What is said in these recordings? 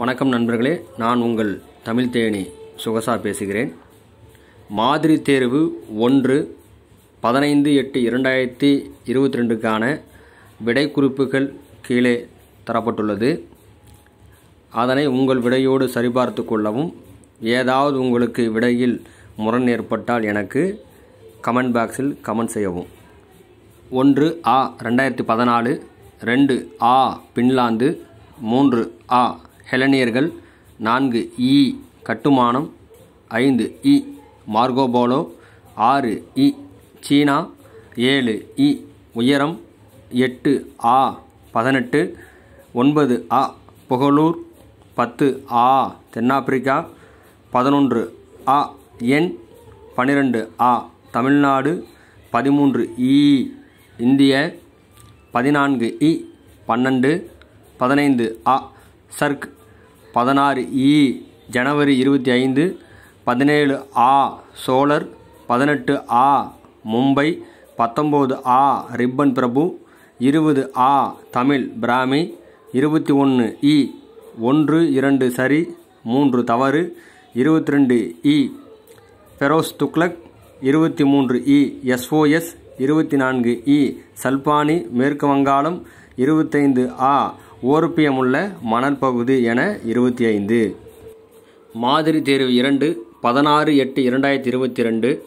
வணக்கம் நண்பர்களே நான் உங்கள் தமிழ் தேனி சுகசா பேசுகிறேன். மாதிரி தேர்வு ஒன்று பதினைந்து எட்டு இரண்டாயிரத்தி இருபத்தி ரெண்டுக்கான விடை குறிப்புகள் கீழே தரப்பட்டுள்ளது. அதனை உங்கள் விடையோடு சரிபார்த்து கொள்ளவும். ஏதாவது உங்களுக்கு விடையில் முரண் ஏற்பட்டால் எனக்கு கமெண்ட் பாக்ஸில் கமெண்ட் செய்யவும். ஒன்று ஆ ரெண்டாயிரத்தி பதினாலு ரெண்டு ஆ பின்லாந்து மூன்று ஆ ஹெலனியர்கள் நான்கு இ கட்டுமானம் ஐந்து இ மார்கோபோலோ ஆறு இ சீனா ஏழு இ உயரம் எட்டு ஆ பதினெட்டு ஒன்பது ஆ புகழூர் பத்து ஆ தென்னாப்பிரிக்கா பதினொன்று ஆ எண் பன்னிரெண்டு ஆ தமிழ்நாடு பதிமூன்று இ இந்திய பதினான்கு இ பன்னெண்டு பதினைந்து அ சர்க் பதினாறு இ ஜனவரி இருபத்தி ஐந்து பதினேழு ஆ சோழர் பதினெட்டு ஆ மும்பை பத்தொம்போது ஆ ரிப்பன் பிரபு இருபது ஆ தமிழ் பிராமி இருபத்தி ஒன்று இ ஒன்று இரண்டு சரி மூன்று தவறு இருபத்தி ரெண்டு இ ஃபெரோஸ் துக்லக் இருபத்தி மூன்று இ எஸ்ஓஎஸ் இருபத்தி நான்கு இ சல்பானி மேற்கு வங்காளம் இருபத்தைந்து ஆ ஓருப்பியமுள்ள மணல் பகுதி என இருபத்தி ஐந்து. மாதிரி தேர்வு இரண்டு பதினாறு எட்டு இரண்டாயிரத்தி இருபத்தி ரெண்டு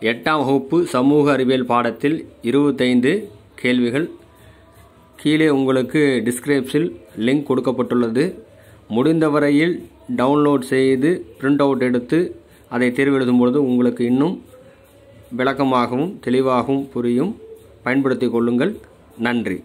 எட்டாம் வகுப்பு சமூக அறிவியல் பாடத்தில் இருபத்தைந்து கேள்விகள். கீழே உங்களுக்கு டிஸ்கிரிப்ஷில் லிங்க் கொடுக்கப்பட்டுள்ளது. முடிந்தவரையில் டவுன்லோட் செய்து பிரிண்ட் அவுட் எடுத்து அதை தேர்வு எழுதும் பொழுது உங்களுக்கு இன்னும் விளக்கமாகவும் தெளிவாகவும் புரியும். பயன்படுத்தி கொள்ளுங்கள். நன்றி.